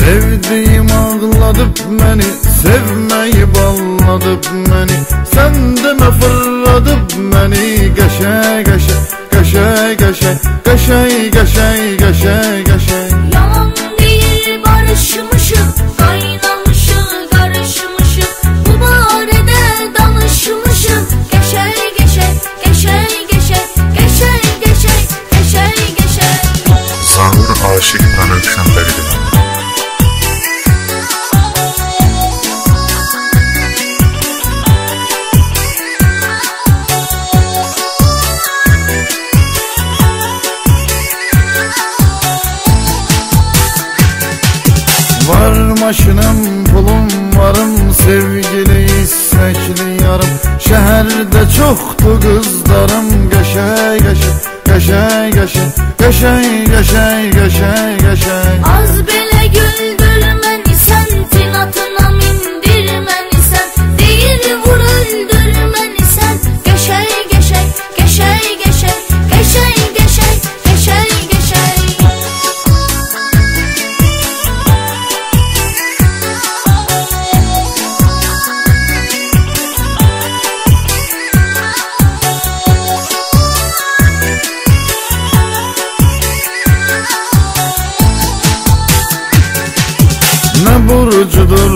Sevdiğim ağladıp beni Sevmeyi balladıp beni. Sen deme fırladıp beni Geçe geçe Geçe geçe Geçe geçe Geçe geçe maşınım pulum varım Sevgili istekli yarım. Şehirde çoktu kızlarım Geçey geçey Geçey geçey Geçey geçey Geçey geçey Az bile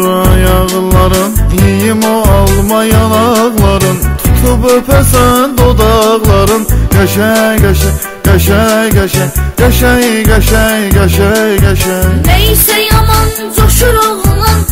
ayakların İyiyim o alma yanakların. Tutup öpesen dodakların Geçey geçey Geçey geçey Geçey geçey Geçey geçey Neyse yaman coşur oğlan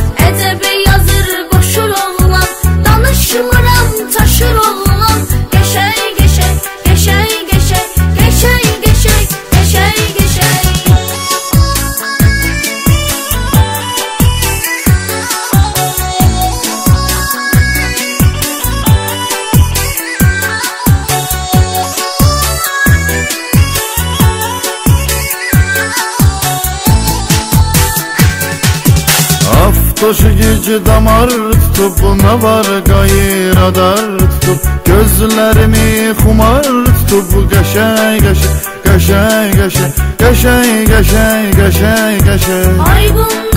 Aftoşu gücü damar tutup Ne var gayır tutup? Gözlerimi kumar tutup Geçey geçey Geçey geçey Geçey geçey Geçey geçey Ay bunda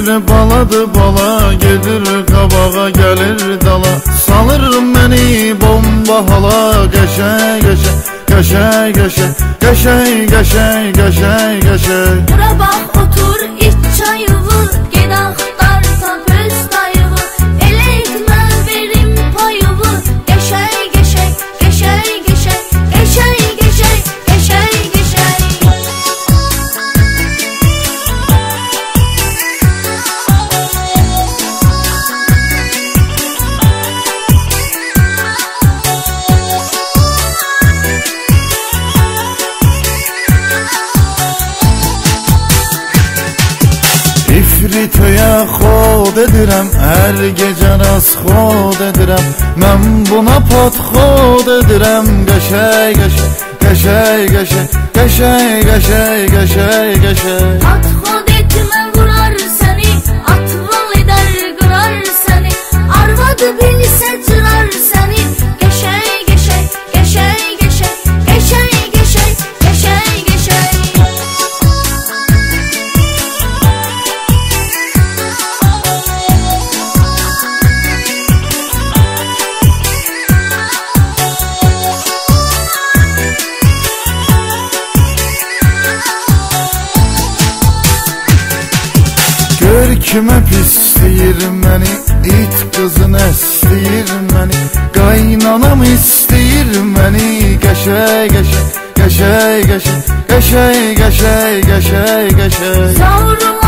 efil baladı bala Gedir kabağa gelir dala. Salır beni bomba hala Geçey geçey Geçey geçey Geçey geçey Geçey İfritəyə xod edirəm Hər gecə rast xod edirəm. Mən buna pat xod edirəm Qəşəy qəşəy Qəşəy qəşəy Qəşəy qəşəy Qəşəy qəşəy. At xod etmə vurar səni Atval eder qırar səni. Arvadı bilsə cırar Gör kimə pisləyir məni İt qızın əsləyir məni Qaynanam istəyir məni Qəşəy qəşəy Qəşəy qəşəy Qəşəy qəşəy Qəşəy qəşəy Savrula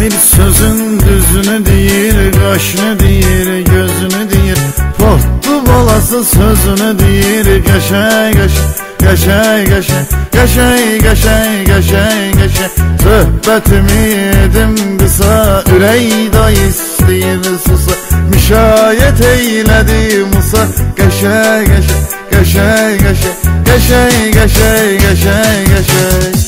Şair sözün düzünü deyir, kaşını deyir, gözünü deyir Pohtu balası sözünü deyir, kaşay kaşay Kaşay kaşay, kaşay kaşay, kaşay kaşay Söhbetimi yedim kısa, ürey da isteyir susa Müşayet eyledi Musa, kaşay kaşay, kaşay kaşay Kaşay kaşay, kaşay kaşay